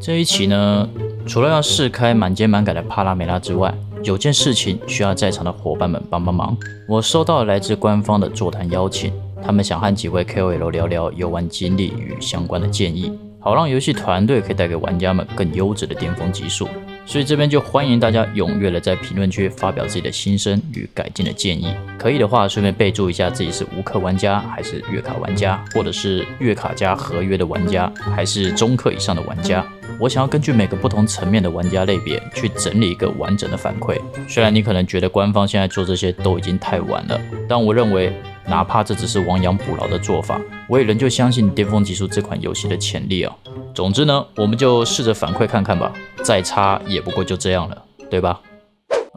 这一期呢，除了要试开满街满改的帕拉梅拉之外，有件事情需要在场的伙伴们帮帮忙。我收到了来自官方的座谈邀请，他们想和几位 KOL 聊聊游玩经历与相关的建议，好让游戏团队可以带给玩家们更优质的巅峰级数。所以这边就欢迎大家踊跃的在评论区发表自己的心声与改进的建议。可以的话，顺便备注一下自己是无氪玩家还是月卡玩家，或者是月卡加合约的玩家，还是中氪以上的玩家。我想要根据每个不同层面的玩家类别去整理一个完整的反馈。虽然你可能觉得官方现在做这些都已经太晚了，但我认为。哪怕这只是亡羊补牢的做法，我也仍旧相信巅峰技术这款游戏的潜力啊。总之呢，我们就试着反馈看看吧，再差也不过就这样了，对吧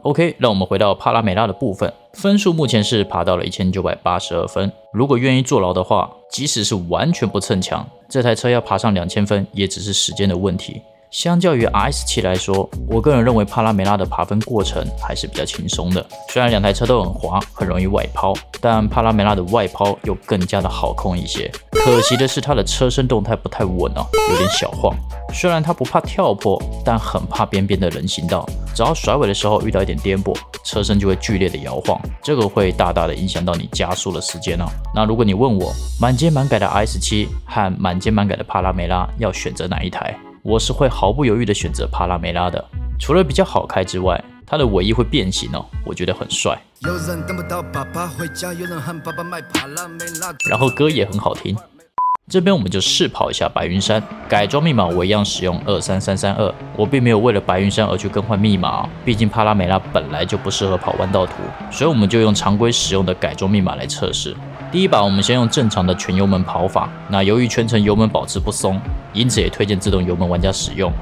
？OK，让我们回到帕拉梅拉的部分，分数目前是爬到了一千九百八十二分。如果愿意坐牢的话，即使是完全不蹭墙，这台车要爬上两千分也只是时间的问题。相较于 RS7 来说，我个人认为帕拉梅拉的爬分过程还是比较轻松的。虽然两台车都很滑，很容易外抛，但帕拉梅拉的外抛又更加的好控一些。可惜的是，它的车身动态不太稳哦，有点小晃。虽然它不怕跳坡，但很怕边边的人行道。只要甩尾的时候遇到一点颠簸，车身就会剧烈的摇晃，这个会大大的影响到你加速的时间哦。那如果你问我，满街满改的 RS7 和满街满改的帕拉梅拉要选择哪一台？我是会毫不犹豫的选择帕拉梅拉的，除了比较好开之外，它的尾翼会变形哦，我觉得很帅。然后歌也很好听。这边我们就试跑一下白云山，改装密码我一样使用二三三三二，我并没有为了白云山而去更换密码，毕竟帕拉梅拉本来就不适合跑弯道图，所以我们就用常规使用的改装密码来测试。第一把，我们先用正常的全油门跑法。那由于全程油门保持不松，因此也推荐自动油门玩家使用。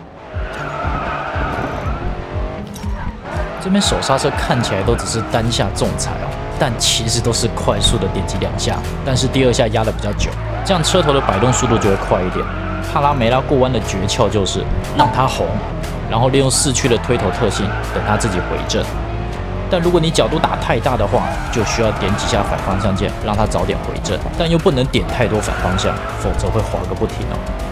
这边手刹车看起来都只是单下重踩哦，但其实都是快速的点击两下，但是第二下压的比较久，这样车头的摆动速度就会快一点。帕拉梅拉过弯的诀窍就是让它红，然后利用四驱的推头特性，等它自己回正。但如果你角度打太大的话，就需要点几下反方向键，让它早点回正，但又不能点太多反方向，否则会滑个不停哦。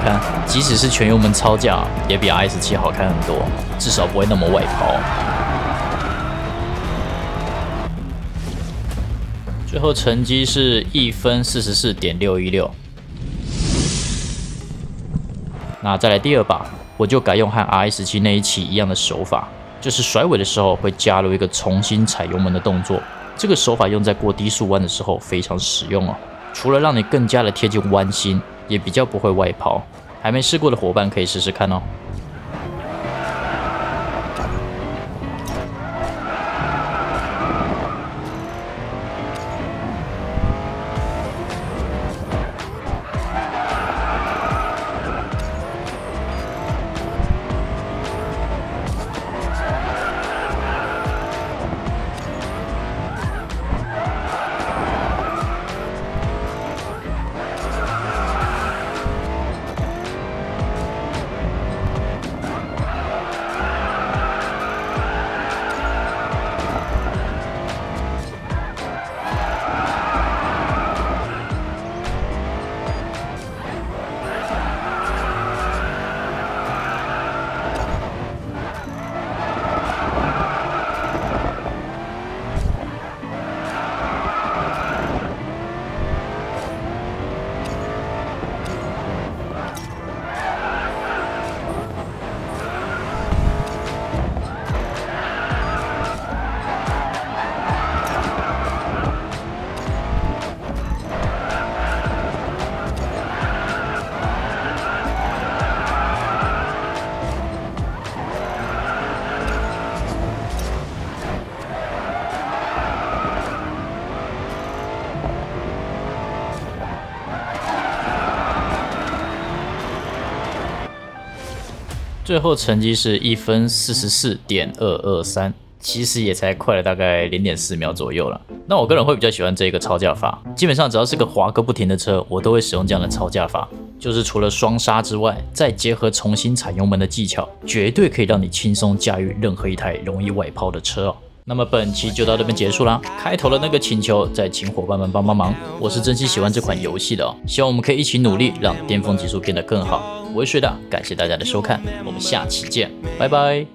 看即使是全油门超驾，也比 i s 7好看很多，至少不会那么外抛。最后成绩是一分四十四点六一六。那再来第二把，我就改用和 r s 7那一期一样的手法，就是甩尾的时候会加入一个重新踩油门的动作。这个手法用在过低速弯的时候非常实用哦，除了让你更加的贴近弯心，也比较不会外抛。还没试过的伙伴可以试试看哦。最后成绩是一分四十四点二二三，其实也才快了大概零点四秒左右了。那我个人会比较喜欢这个超价法，基本上只要是个滑个不停的车，我都会使用这样的超价法。就是除了双刹之外，再结合重新踩油门的技巧，绝对可以让你轻松驾驭任何一台容易外抛的车哦。那么本期就到这边结束啦。开头的那个请求，再请伙伴们帮帮忙。我是真心喜欢这款游戏的哦，希望我们可以一起努力，让巅峰技术变得更好。我是水的，感谢大家的收看，我们下期见，拜拜。